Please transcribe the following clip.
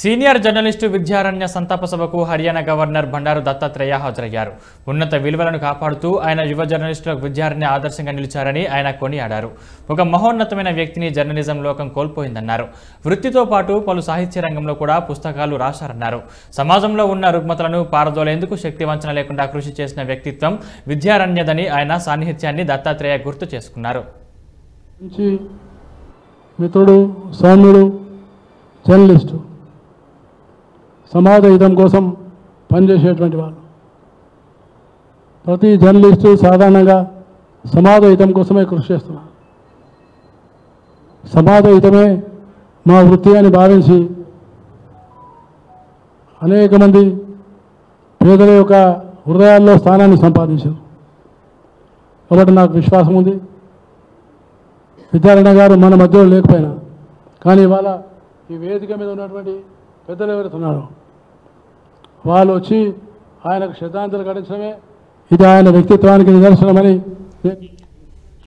Senior journalist Vidyaranya సంతాప సభకు Haryana governor Bandaru Dattatreya హాజరయ్యారు. ఉన్నత విలువలను కాపాడుతూ ఆయన యువ జర్నలిస్టులకు విద్యారణ్య ఆదర్శంగా నిలిచారని ఆయన కొనియాడారు. ఒక మహోన్నతమైన వ్యక్తిని జర్నలిజం లోకం కోల్పోయిందన్నారు. వృత్తితో పాటు పలు సాహిత్య రంగంలో కూడా పుస్తకాలు రాశారన్నారు. సమాజంలో ఉన్న రుగ్మతలను పారదోలేందుకు శక్తి వంచన లేకుండా కృషి చేసిన వ్యక్తిత్వం విద్యారణ్యదని ఆయన సాన్నిహిత్యాన్ని దత్తాత్రేయ గుర్తు చేసుకున్నారు. మిత్రుడు సౌమ్యుడు జర్నలిస్టు. సమాజ హితం కోసం పనిచేసేటువంటి వాళ్ళు. ప్రతి జర్నలిస్టు సాధారణంగా సమాజ హితం కోసమే కృషి చేస్తున్నారు. సమాజ హితమే మా వృత్తి అని భావించి అనేక మంది పేదల యొక్క హృదయాల్లో స్థానాన్ని సంపాదించారు. కాబట్టి నాకు విశ్వాసం ఉంది. విద్యారాయణ గారు మన మధ్యలో లేకపోయినా కానీ ఇవాళ ఈ వేదిక మీద ఉన్నటువంటి పెద్దలు ఎవరుతున్నారు? వాళ్ళు వచ్చి ఆయనకు శ్రద్ధాంజలి ఘటించడమే. ఇది ఆయన వ్యక్తిత్వానికి నిదర్శనమని నేను